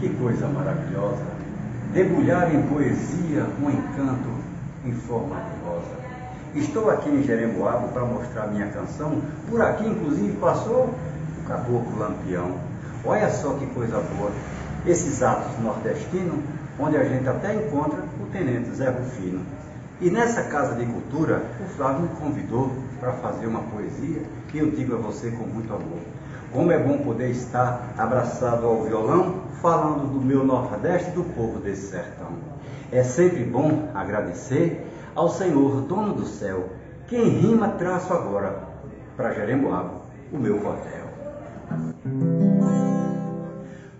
Que coisa maravilhosa! Debulhar em poesia um encanto em forma de rosa. Estou aqui em Jeremoabo para mostrar minha canção. Por aqui, inclusive, passou o caboclo lampião. Olha só que coisa boa. Esses atos nordestinos, onde a gente até encontra o tenente Zé Rufino. E nessa Casa de Cultura, o Flávio me convidou para fazer uma poesia que eu digo a você com muito amor. Como é bom poder estar abraçado ao violão, falando do meu Nordeste, do povo desse sertão. É sempre bom agradecer ao Senhor, dono do céu, quem rima traço agora para Jeremoabo, o meu cordel.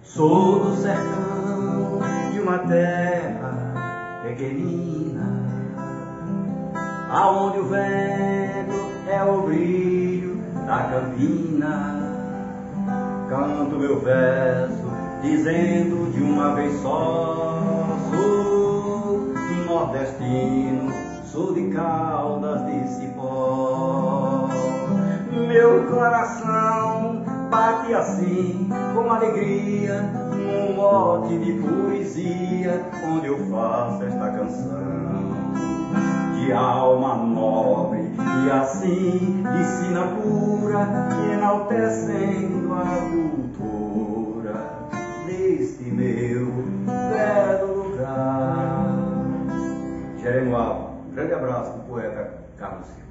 Sou do sertão de uma terra pequenina, aonde o vento é o brilho da campina canto meu verso, dizendo de uma vez só: sou nordestino, sou de caldas de cipó. Meu coração bate assim, com alegria, num mote de poesia, onde eu faço esta canção alma nobre, e assim ensina pura cura, enaltecendo a cultura deste meu belo lugar. Jeremoabo, um grande abraço do poeta Carlos Silva.